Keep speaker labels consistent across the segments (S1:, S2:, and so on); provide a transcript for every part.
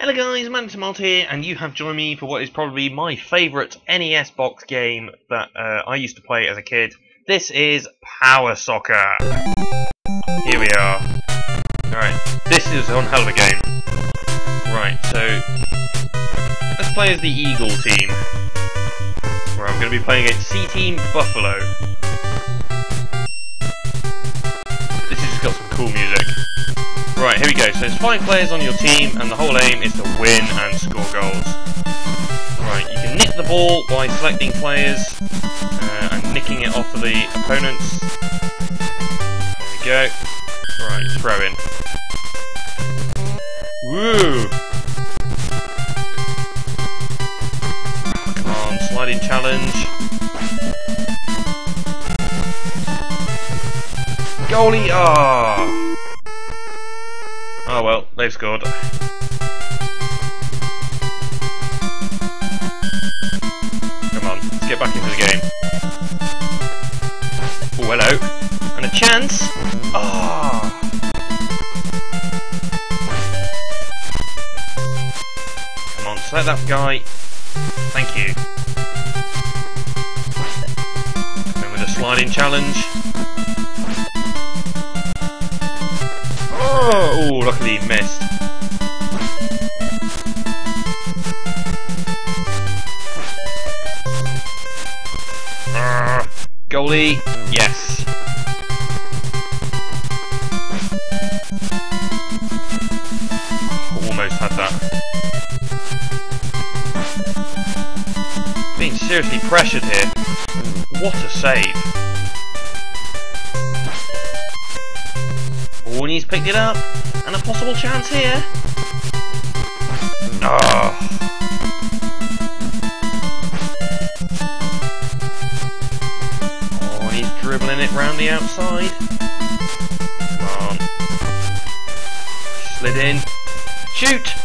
S1: Hello guys, Mantimalt here, and you have joined me for what is probably my favourite NES box game that uh, I used to play as a kid. This is Power Soccer. Here we are. Alright, this is one hell of a game. Right, so let's play as the Eagle team. Where I'm going to be playing against C Team Buffalo. Here we go. So there's five players on your team, and the whole aim is to win and score goals. Right, you can nick the ball by selecting players uh, and nicking it off of the opponents. There we go. Right, throw in. Woo! Come on, sliding challenge. Goalie! Ah! Oh well, they've scored. Come on, let's get back into the game. Oh, hello. And a chance! Ah! Come on, select that guy. Thank you. Then with a sliding challenge. Oh, luckily he missed. Uh, goalie, yes. Almost had that. Being seriously pressured here. What a save. Picked it up. And a possible chance here. Oh. Oh, he's dribbling it round the outside. Come on. Slid in. Shoot!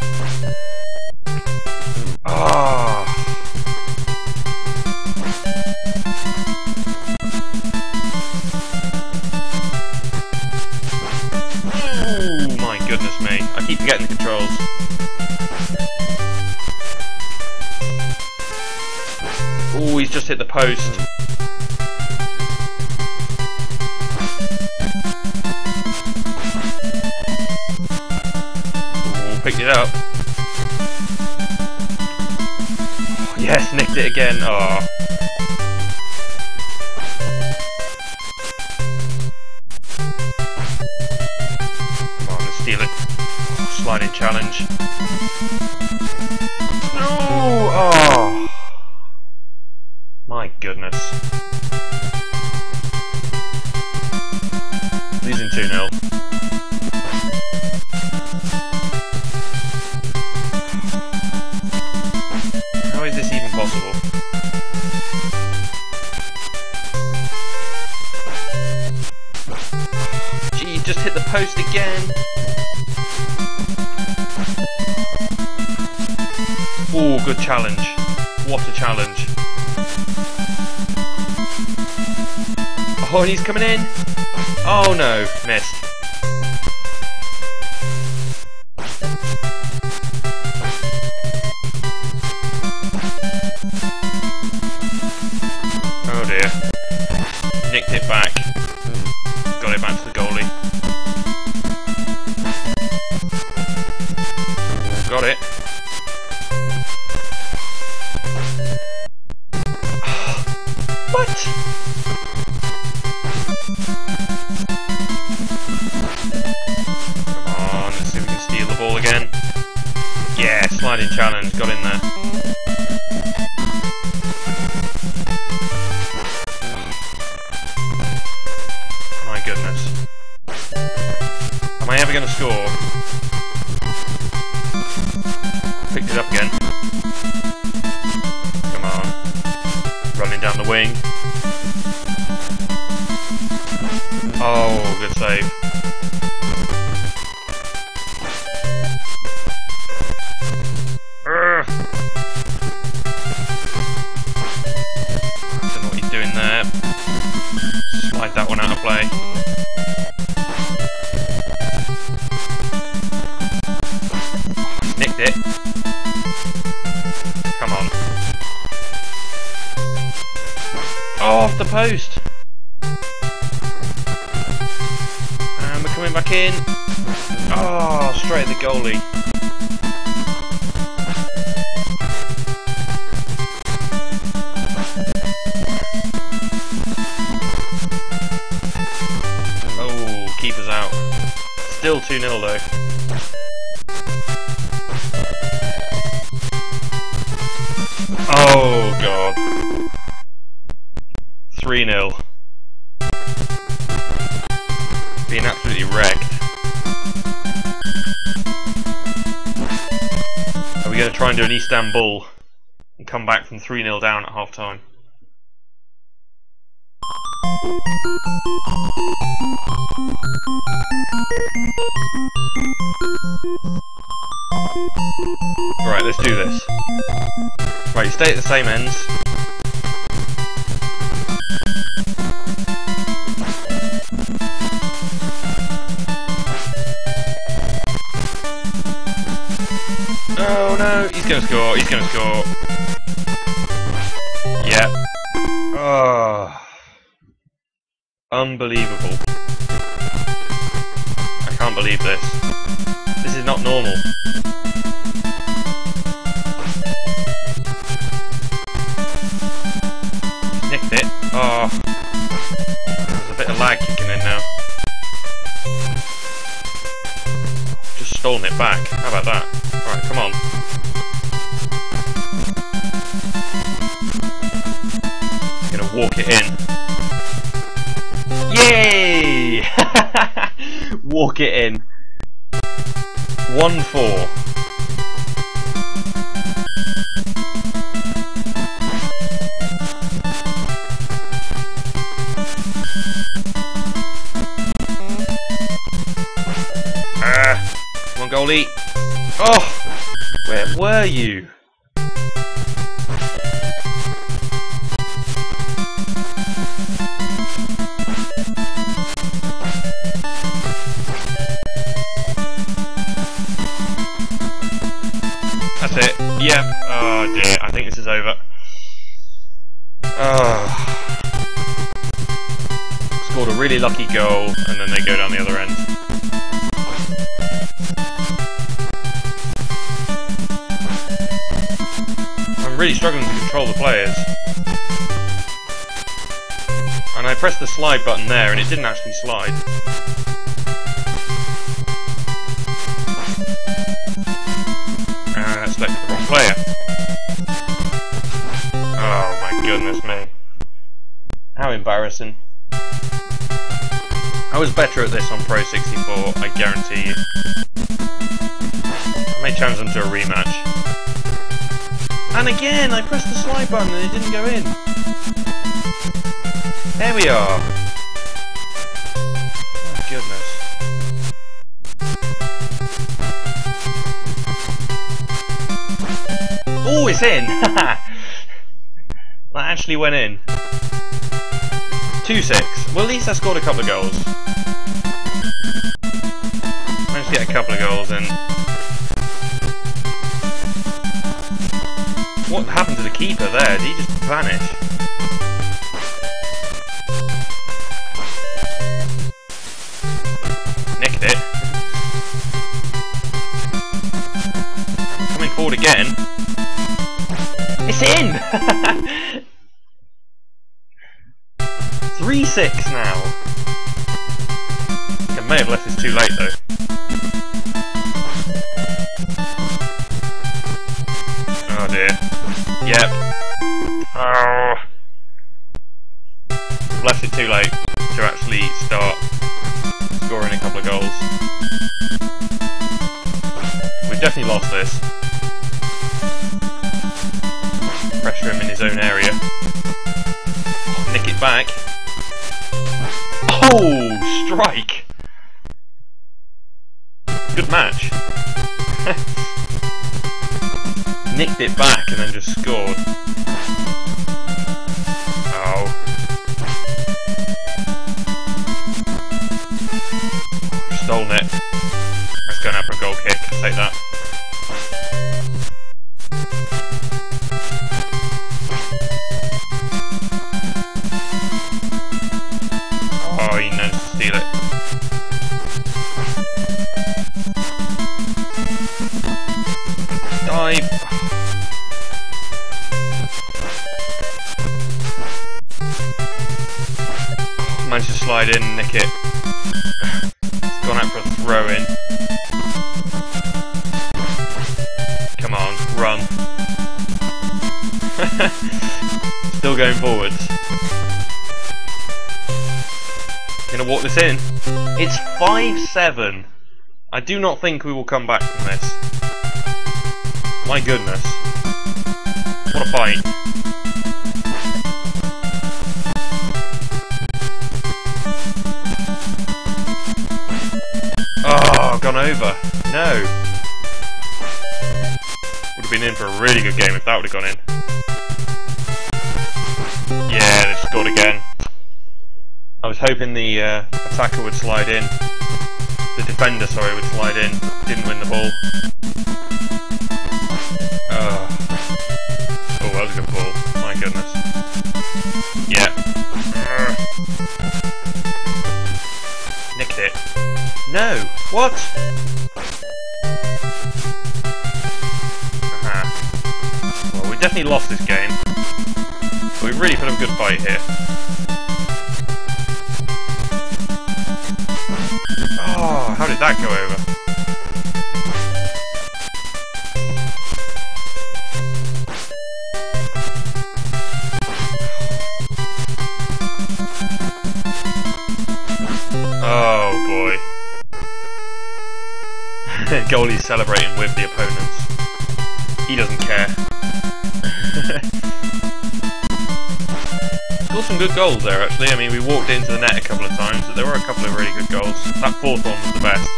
S1: Post. Ooh, picked it up. Yes, nicked it again. Oh. Come on, let's steal it. Sliding challenge. Goodness. Losing 2 0. How is this even possible? Gee, just hit the post again. Oh, good challenge. What a challenge. Oh, and he's coming in. Oh no, missed. Oh dear. Nicked it back. Got it back to the goalie. The post. And we're coming back in. Oh, straight at the goalie. Oh, keeper's out. Still 2 0 though. 3 0. Being absolutely wrecked. Are we going to try and do an Istanbul and come back from 3 0 down at half time? Right, let's do this. Right, stay at the same ends. Gonna score, he's gonna score. Yeah. Oh. Unbelievable. I can't believe this. This is not normal. Nicked it. Oh. There's a bit of lag kicking in now. Just stolen it back. How about that? Alright, come on. Walk it in. Yay! walk it in. 1 4. Ah, goalie. Oh, where were you? Oh dear. I think this is over. Oh. Scored a really lucky goal, and then they go down the other end. I'm really struggling to control the players. And I pressed the slide button there, and it didn't actually slide. Embarrassing. I was better at this on Pro 64, I guarantee you. I may challenge them to a rematch. And again, I pressed the slide button and it didn't go in. There we are. Oh goodness. Oh, it's in! that actually went in. 2-6. Well, at least I scored a couple of goals. Managed to get a couple of goals in. What happened to the keeper there? Did he just vanish? Nicked it. Coming forward again. It's in! 3-6 now. I may have left this too late though. Oh dear. Yep. Oh. Left it too late to actually start scoring a couple of goals. We've definitely lost this. Stolen it. Going out for a goal kick. Take that. Slide in nick it. It's gone out for a throw in. Come on, run. Still going forwards. Gonna walk this in. It's 5-7. I do not think we will come back from this. My goodness. What a fight. Gone over. No. Would have been in for a really good game if that would have gone in. Yeah, they scored again. I was hoping the uh, attacker would slide in. The defender, sorry, would slide in. Didn't win the ball. Oh, oh that was a good ball. My goodness. Yeah. No! What? Aha. Well, we definitely lost this game. But we really put up a good fight here. Oh, how did that go over? Goalie's celebrating with the opponents. He doesn't care. Scored some good goals there actually. I mean we walked into the net a couple of times, but there were a couple of really good goals. That fourth one was the best.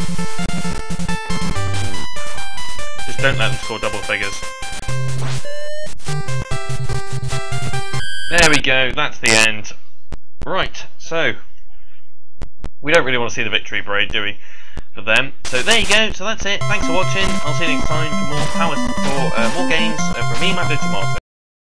S1: Just don't let them score double figures. There we go, that's the end. Right, so we don't really want to see the victory parade, do we? Them. So there you go. So that's it. Thanks for watching. I'll see you next time for more power for uh, more games uh, from me, Mcdo Tomato.